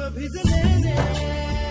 भिजने